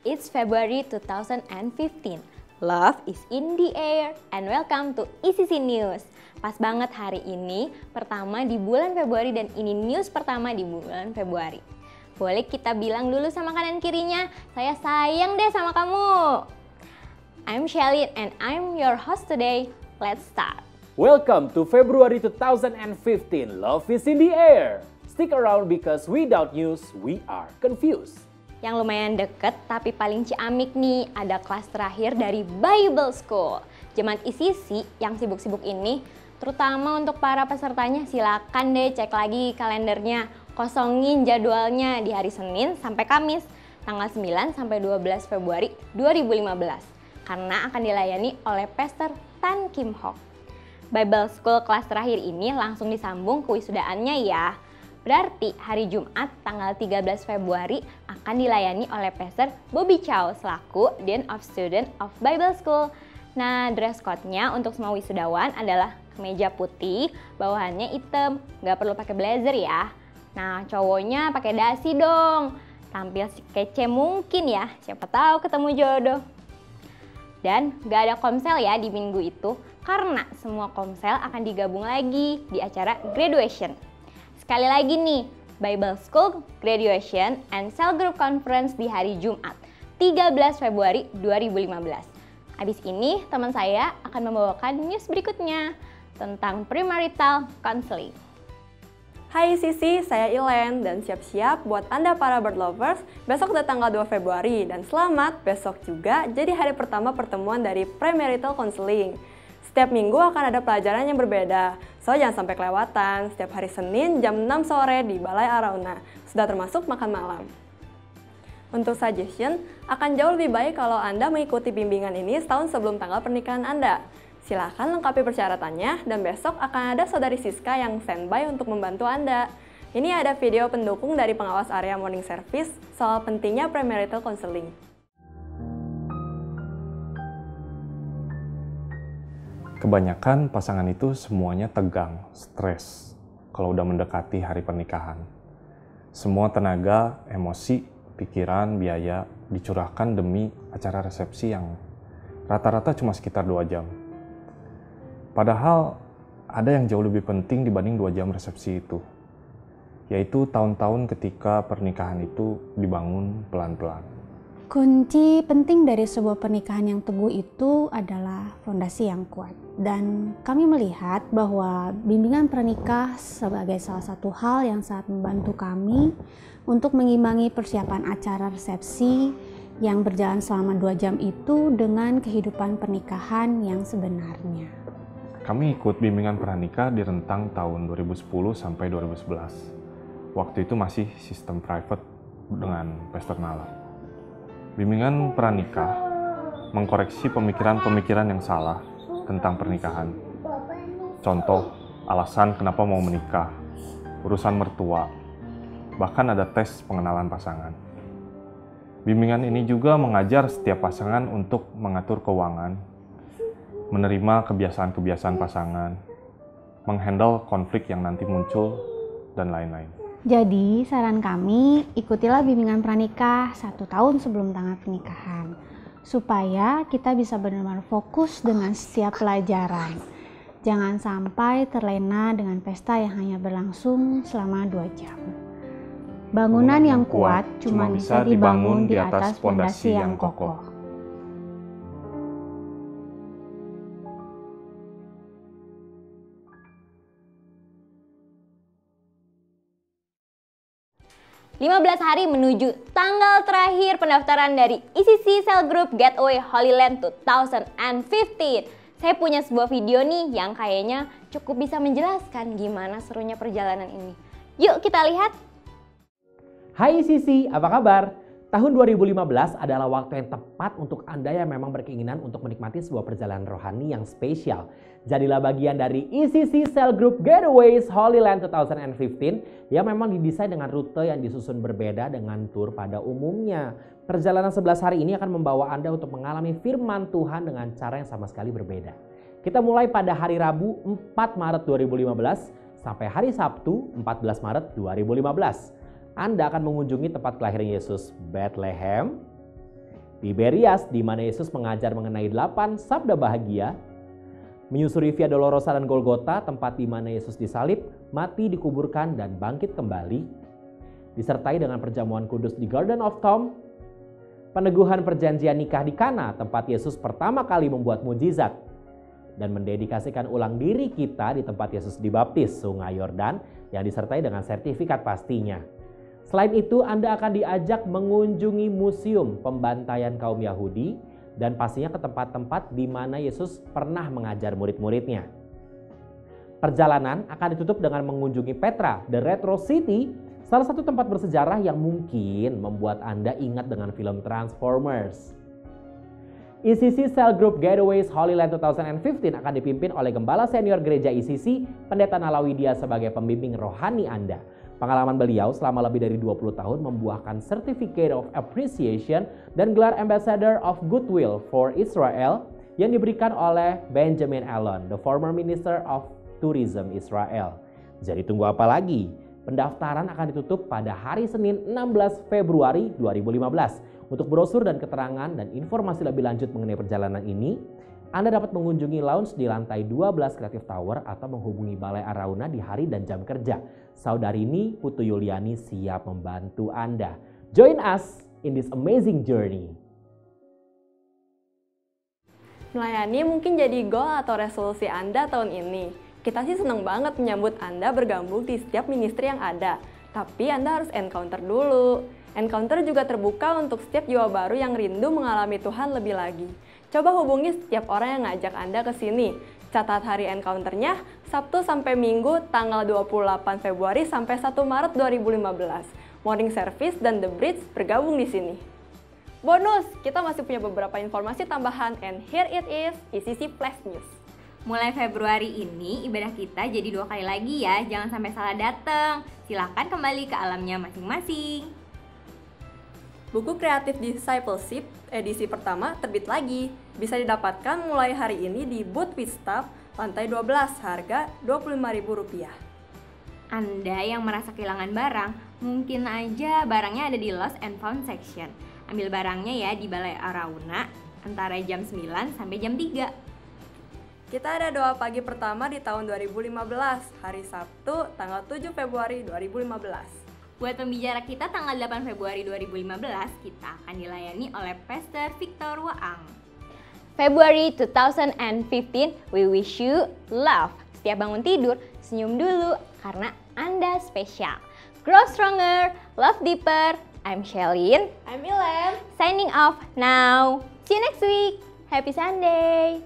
It's February 2015. Love is in the air and welcome to ECC News. Pas banget hari ini, pertama di bulan Februari dan ini news pertama di bulan Februari. Boleh kita bilang dulu sama kanan kirinya, saya sayang deh sama kamu. I'm Shelly and I'm your host today. Let's start. Welcome to February 2015. Love is in the air. Stick around because without news, we are confused. Yang lumayan deket tapi paling ciamik nih ada kelas terakhir dari Bible School. Jemaat ICC yang sibuk-sibuk ini, terutama untuk para pesertanya silakan deh cek lagi kalendernya. Kosongin jadwalnya di hari Senin sampai Kamis, tanggal 9 sampai 12 Februari 2015. Karena akan dilayani oleh Pastor Tan Kim Hok. Bible School kelas terakhir ini langsung disambung ke wisudaannya ya. Berarti hari Jumat tanggal 13 Februari akan dilayani oleh Pastor Bobby Chow selaku Dean of Student of Bible School. Nah, dress code-nya untuk semua wisudawan adalah kemeja putih, bawahannya hitam, nggak perlu pakai blazer ya. Nah, cowoknya pakai dasi dong. Tampil kece mungkin ya, siapa tahu ketemu jodoh. Dan gak ada komsel ya di minggu itu, karena semua komsel akan digabung lagi di acara graduation. Sekali lagi nih, Bible School Graduation and Cell Group Conference di hari Jumat, 13 Februari 2015. Abis ini, teman saya akan membawakan news berikutnya tentang premarital counseling. Hai Sisi, saya Ilen dan siap-siap buat Anda para bird lovers besok udah tanggal 2 Februari dan selamat besok juga jadi hari pertama pertemuan dari premarital counseling. Setiap minggu akan ada pelajaran yang berbeda, so jangan sampai kelewatan. Setiap hari Senin jam 6 sore di Balai Arauna, sudah termasuk makan malam. Untuk suggestion, akan jauh lebih baik kalau Anda mengikuti bimbingan ini setahun sebelum tanggal pernikahan Anda. Silahkan lengkapi persyaratannya dan besok akan ada saudari Siska yang standby untuk membantu Anda. Ini ada video pendukung dari pengawas area morning service soal pentingnya premarital counseling. Kebanyakan pasangan itu semuanya tegang, stres kalau udah mendekati hari pernikahan. Semua tenaga, emosi, pikiran, biaya dicurahkan demi acara resepsi yang rata-rata cuma sekitar dua jam. Padahal ada yang jauh lebih penting dibanding dua jam resepsi itu, yaitu tahun-tahun ketika pernikahan itu dibangun pelan-pelan. Kunci penting dari sebuah pernikahan yang teguh itu adalah fondasi yang kuat. Dan kami melihat bahwa bimbingan pernikah sebagai salah satu hal yang sangat membantu kami untuk mengimbangi persiapan acara resepsi yang berjalan selama dua jam itu dengan kehidupan pernikahan yang sebenarnya. Kami ikut bimbingan pernikah di rentang tahun 2010 sampai 2011. Waktu itu masih sistem private dengan Pastor Nala. Bimbingan pranikah mengkoreksi pemikiran-pemikiran yang salah tentang pernikahan. Contoh, alasan kenapa mau menikah, urusan mertua, bahkan ada tes pengenalan pasangan. Bimbingan ini juga mengajar setiap pasangan untuk mengatur keuangan, menerima kebiasaan-kebiasaan pasangan, menghandle konflik yang nanti muncul, dan lain-lain. Jadi saran kami ikutilah bimbingan pranikah satu tahun sebelum tanggal pernikahan supaya kita bisa benar-benar fokus dengan setiap pelajaran. Jangan sampai terlena dengan pesta yang hanya berlangsung selama dua jam. Bangunan yang kuat cuma bisa dibangun di atas fondasi yang kokoh. 15 hari menuju tanggal terakhir pendaftaran dari ECC Cell Group Gateway Holy Land 2015. Saya punya sebuah video nih yang kayaknya cukup bisa menjelaskan gimana serunya perjalanan ini. Yuk kita lihat. Hai ECC, apa kabar? Tahun 2015 adalah waktu yang tepat untuk Anda yang memang berkeinginan untuk menikmati sebuah perjalanan rohani yang spesial. Jadilah bagian dari ECC Cell Group Getaways Holy Land 2015 yang memang didesain dengan rute yang disusun berbeda dengan tur pada umumnya. Perjalanan 11 hari ini akan membawa Anda untuk mengalami firman Tuhan dengan cara yang sama sekali berbeda. Kita mulai pada hari Rabu 4 Maret 2015 sampai hari Sabtu 14 Maret 2015. Anda akan mengunjungi tempat kelahiran Yesus Bethlehem, Tiberias, di mana Yesus mengajar mengenai delapan sabda bahagia, menyusuri Via Dolorosa dan Golgota, tempat di mana Yesus disalib, mati, dikuburkan, dan bangkit kembali, disertai dengan perjamuan kudus di Garden of Tom, peneguhan perjanjian nikah di Kana, tempat Yesus pertama kali membuat mujizat, dan mendedikasikan ulang diri kita di tempat Yesus dibaptis, Sungai Yordan, yang disertai dengan sertifikat pastinya. Selain itu, Anda akan diajak mengunjungi museum pembantaian kaum Yahudi dan pastinya ke tempat-tempat di mana Yesus pernah mengajar murid-muridnya. Perjalanan akan ditutup dengan mengunjungi Petra, the Retro City, salah satu tempat bersejarah yang mungkin membuat Anda ingat dengan film Transformers. ICC Cell Group Getaways Holy Land 2015 akan dipimpin oleh Gembala Senior Gereja ICC, Pendeta Nalawidia sebagai pembimbing rohani Anda. Pengalaman beliau selama lebih dari 20 tahun membuahkan Certificate of Appreciation dan gelar Ambassador of Goodwill for Israel yang diberikan oleh Benjamin Allen, the former Minister of Tourism Israel. Jadi tunggu apa lagi? Pendaftaran akan ditutup pada hari Senin 16 Februari 2015. Untuk brosur dan keterangan dan informasi lebih lanjut mengenai perjalanan ini, anda dapat mengunjungi lounge di lantai 12 Creative Tower atau menghubungi Balai Arauna di hari dan jam kerja. Saudarini Putu Yuliani siap membantu Anda. Join us in this amazing journey. Melayani mungkin jadi goal atau resolusi Anda tahun ini. Kita sih senang banget menyambut Anda bergabung di setiap ministry yang ada. Tapi Anda harus encounter dulu. Encounter juga terbuka untuk setiap jiwa baru yang rindu mengalami Tuhan lebih lagi. Coba hubungi setiap orang yang ngajak Anda ke sini. Catat hari encounternya Sabtu sampai Minggu tanggal 28 Februari sampai 1 Maret 2015. Morning Service dan The Bridge bergabung di sini. Bonus, kita masih punya beberapa informasi tambahan and here it is, ICC Flash News. Mulai Februari ini ibadah kita jadi dua kali lagi ya, jangan sampai salah datang. Silahkan kembali ke alamnya masing-masing. Buku kreatif Discipleship edisi pertama terbit lagi. Bisa didapatkan mulai hari ini di Booth Staff lantai 12, harga Rp25.000. Anda yang merasa kehilangan barang, mungkin aja barangnya ada di Lost and Found section. Ambil barangnya ya di Balai Arauna antara jam 9 sampai jam 3. Kita ada doa pagi pertama di tahun 2015, hari Sabtu, tanggal 7 Februari 2015. Buat pembicara kita tanggal 8 Februari 2015, kita akan dilayani oleh Pastor Victor Waang. February 2015, we wish you love. Setiap bangun tidur, senyum dulu karena Anda spesial. Grow stronger, love deeper. I'm Shelin. I'm Ilan. Signing off now. See you next week. Happy Sunday.